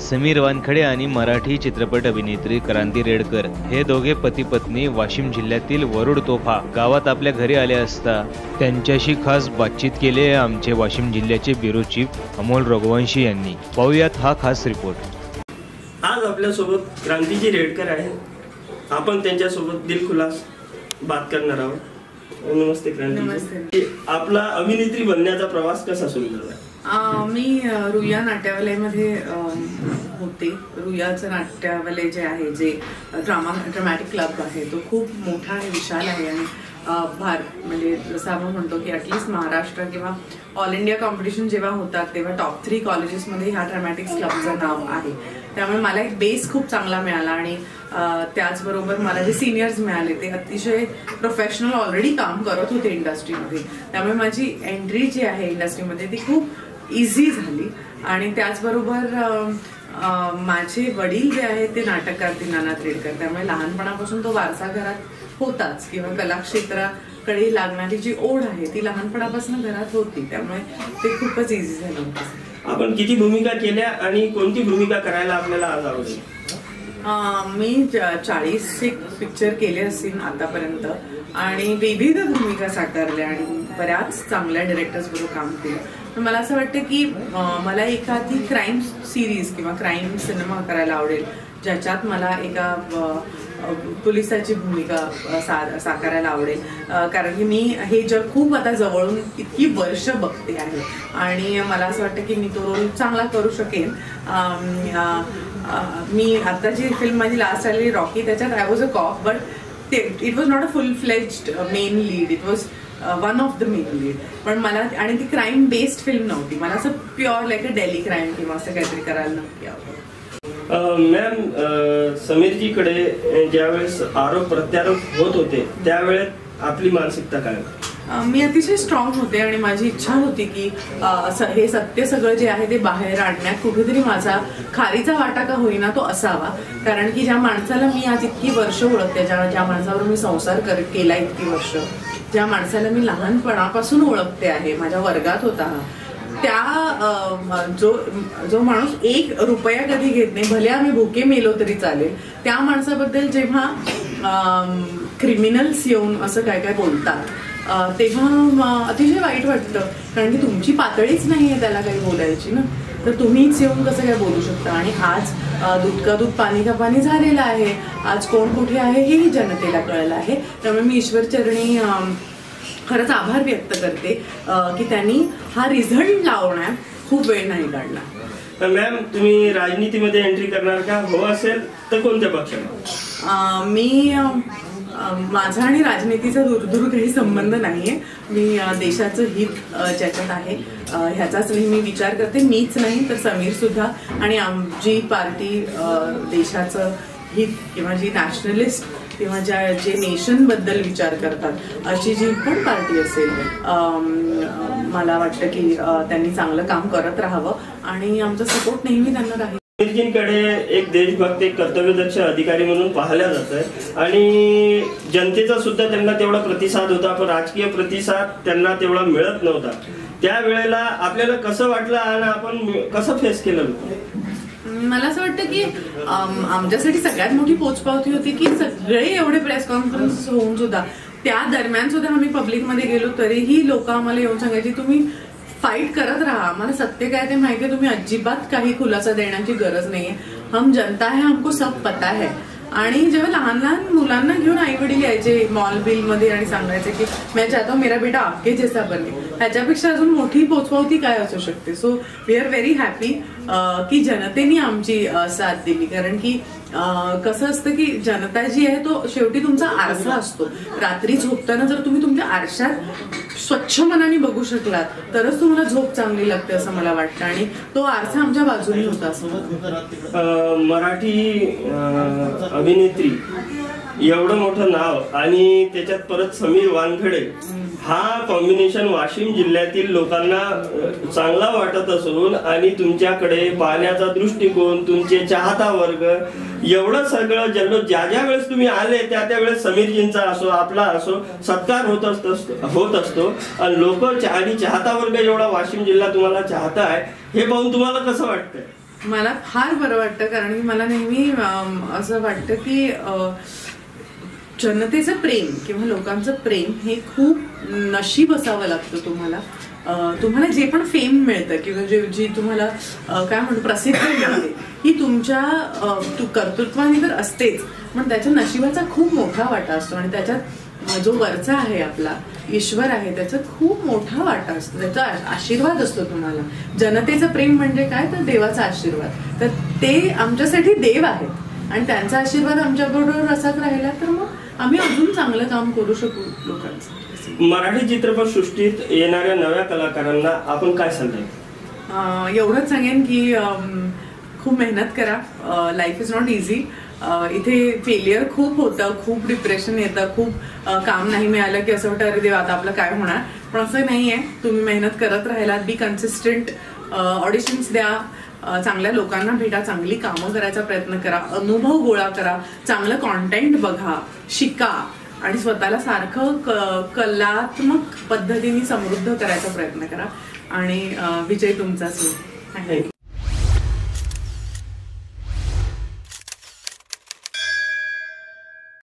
समीर वानखडे आणि मराठी चित्रपट अभिनेत्री क्रांती रेडकर हे दोघे पती पत्नी वाशिम जिल्ह्यातील वरुड तोफा गावात आपल्या घरी आले असता त्यांच्याशी खास बातचीत केली आहे आमचे वाशिम जिल्ह्याचे ब्युरो चीफ अमोल रघुवंशी यांनी. पाहूयात हा खास रिपोर्ट. आज आपल्यासोबत क्रांतीजी रेडकर आहे आपण त्यांच्यासोबत दिलखुलास बात करणार आहोत. नमस्ते क्रांती नमस्ते. आपला अभिनेत्री बनण्याचा प्रवास कसा सुरू झाला? मी रुया नाट्यावलयमध्ये होते. रुयाचं नाट्यावलय जे आहे जे ड्रामा ड्रामॅटिक क्लब आहे तो खूप मोठा आहे विशाल आहे. आणि भार म्हणजे जसं आपण म्हणतो की ॲटलिस्ट महाराष्ट्र किंवा ऑल इंडिया कॉम्पिटिशन जेव्हा होतात तेव्हा टॉप थ्री कॉलेजेसमध्ये ह्या ड्रामॅटिक्स क्लबचं नाव आहे. त्यामुळे मला एक बेस खूप चांगला मिळाला आणि त्याचबरोबर मला जे सिनियर्स मिळाले ते अतिशय प्रोफेशनल ऑलरेडी काम करत होते इंडस्ट्रीमध्ये त्यामुळे माझी एंट्री जी आहे इंडस्ट्रीमध्ये ती खूप इझी झाली. आणि त्याचबरोबर माझे वडील जे आहेत ते नाटककार दीनानाथ रेडकर त्यामुळे लहानपणापासून तो वारसा घरात होताच. किंवा कलाक्षेत्राकडे लागणारी जी ओढ आहे ती लहानपणापासून घरात होती. त्यामुळे ते खूपच इझी झालं होतं. आपण किती भूमिका केल्या आणि कोणती भूमिका करायला आपल्याला आज आवडेल? मी चाळीस एक पिक्चर केले असतील आतापर्यंत. आणि विविध भूमिका साकारल्या आणि बऱ्याच चांगल्या डिरेक्टर्स बरोबर काम केलं. तर मला असं वाटतं की मला एखादी क्राईम सिरीज किंवा क्राईम सिनेमा करायला आवडेल ज्याच्यात मला एका पोलिसाची भूमिका सा साकारायला आवडेल. कारण की मी हे जग खूप आता जवळून इतकी वर्ष बघते आहे. आणि मला असं वाटतं की मी तो रोल चांगला करू शकेन. मी आत्ताची फिल्म माझी लास्ट आलेली रॉकी त्याच्यात I was a cop but ते it was not a full fledged main lead it was one of the main lead पण मला आणि ती क्राईम बेस्ड फिल्म नव्हती. मला असं pure like a daily crime किंवा असं काहीतरी करायला नव्हती आवडत मॅम समीरजीकडे ज्यावेळेस आरोप प्रत्यारोप होत होते त्यावेळेस आपली मानसिकता काय होती? मी अतिशय स्ट्रॉंग होते आणि माझी इच्छा होती की स- हे सत्य सगळं जे आहे ते बाहेर आणण्यात कुठेतरी माझा खारीचा वाटा का होईना तो असावा. कारण की ज्या माणसाला मी आज इतकी वर्ष ओळखते ज्या ज्या माणसावर मी संसार कर केला इतकी वर्ष ज्या माणसाला मी लहानपणापासून ओळखते आहे माझ्या वर्गात होता हा त्या जो जो माणूस एक रुपया कधी घेत नाही भले आम्ही भुके मेलो तरी चालेल त्या माणसाबद्दल जेव्हा क्रिमिनल्स येऊन असं काय काय बोलतात तेव्हा अतिशय वाईट वाटतं कारण की तुमची पातळीच नाही आहे त्याला काही बोलायची ना. तर तुम्हीच येऊन कसं काय बोलू शकता? आणि आज दूध का दूध पाणी का पाणी झालेलं आहे. आज कोण कुठे आहे हेही जनतेला कळलं आहे. त्यामुळे मी ईश्वरचरणी खरंच आभार व्यक्त करते की त्यांनी हा रिझल्ट लावण्यात खूप वेळ नाही काढला. तर मॅम तुम्ही राजनीतीमध्ये एंट्री करणार का? हो असेल तर कोणत्या पक्षाला? मी माझा आणि राजनीतीचा दूरदूर काही संबंध नाहीये. मी देशाचं हित ज्याच्यात आहे ह्याचाच नेहमी विचार करते. मीच नाही तर समीर सुद्धा आणि आमची पार्टी देशाचं हित किंवा जी नॅशनलिस्ट किंवा ज्या जे नेशनबद्दल विचार करतात अशी जी पण पार्टी असेल मला वाटतं की त्यांनी चांगलं काम करत राहावं. आणि आमचा सपोर्ट नेहमी त्यांना राहील. समीरजींकडे एक देशभक्त एक कर्तव्यदक्ष अधिकारी म्हणून पाहिल्या जात आहे आणि जनतेचा सुद्धा त्यांना तेवढा प्रतिसाद होता पण राजकीय प्रतिसाद त्यांना तेवढा मिळत नव्हता. त्यावेळेला आपल्याला कसं वाटलं आणि आपण कसं फेस केलं? मला असं वाटतं की आमच्यासाठी सगळ्यात मोठी पोचपावती होती की सगळे एवढे प्रेस कॉन्फरन्स होऊन सुद्धा. त्या दरम्यान सुद्धा आम्ही पब्लिकमध्ये गेलो तरीही लोक आम्हाला येऊन सांगायची तुम्ही फाईट करत राहा. आम्हाला सत्य काय ते माहिती आहे? तुम्ही अजिबात काही खुलासा देण्याची गरज नाहीये. हम जनता है हमको सब पता है. आणि जेव्हा लहान लहान मुलांना घेऊन आई वडील यायचे मॉल बिलमध्ये आणि सांगायचे की मैं चाहता हूँ मेरा बेटा आपके जैसा बने. ह्याच्यापेक्षा अजून मोठी पोचपावती काय असू शकते? So we are very happy की जनतेने आमची साथ दिली. कारण की कसं असतं की जनता जी आहे तो शेवटी तुमचा आरसा असतो. रात्री झोपताना जर तुम्ही तुमच्या आरशात स्वच्छ मनाने बघू शकलात तरच तुम्हाला झोप चांगली लागते असं मला वाटतं. आणि तो आरसा आमच्या बाजूने होता असं मराठी अभिनेत्री एवढं मोठं नाव आणि त्याच्यात परत समीर वानखडे. हा कॉम्बिनेशन वाशिम जिल्ह्यातील लोकांना चांगला वाटत असून आणि तुमच्याकडे पाहण्याचा दृष्टिकोन तुमचे चाहता वर्ग एवढं सगळं जल्लो ज्या ज्या वेळेस तुम्ही आले त्या त्या वेळेस समीरजींचा असो आपला असो सत्कार होत असतो होत असतो. आणि लोक आणि चाहता वर्ग एवढा वाशिम जिल्हा तुम्हाला चाहता आहे हे पाहून तुम्हाला कसं वाटतंय? मला फार बरं वाटतं कारण की मला नेहमी असं वाटतं की जनतेचं प्रेम किंवा लोकांचं प्रेम हे खूप नशीब असावं लागतं तुम्हाला. तुम्हाला जे पण फेम मिळतं किंवा जे जी तुम्हाला काय म्हणतो प्रसिद्धी मिळते ही तुमच्या तू कर्तृत्वाने तर असतेच. पण त्याच्या नशिबाचा खूप मोठा वाटा असतो आणि त्याच्यात जो वरचा आहे आपला ईश्वर आहे त्याचा खूप मोठा वाटा असतो. त्याचा आशीर्वाद असतो तुम्हाला. जनतेचं प्रेम म्हणजे काय? तर देवाचा आशीर्वाद. तर ते आमच्यासाठी देव आहेत. आणि त्यांचा आशीर्वाद आमच्याबरोबर असाच राहिला तर मग आम्ही अजून चांगलं काम करू शकू लोकांचं. मराठी चित्रपट सृष्टीत येणाऱ्या नव्या कलाकारांना आपण काय अं, एवढंच सांगेन की खूप मेहनत करा. लाईफ इज नॉट इझी इथे फेलियर खूप होतं खूप डिप्रेशन येतं खूप काम नाही मिळालं की असं वाटतं अरे देवा आता आपलं काय होणार? पण असं नाही आहे तुम्ही मेहनत करत राहिलात. बी कन्सिस्टंट ऑडिशन्स द्या. चांगल्या लोकांना भेटा चांगली कामं करायचा प्रयत्न करा अनुभव गोळा करा चांगलं कॉन्टेंट बघा शिका आणि स्वतःला सारखं क- कलात्मक पद्धतीने समृद्ध करायचा प्रयत्न करा. आणि विजय तुमचाच होईल. थँक्यू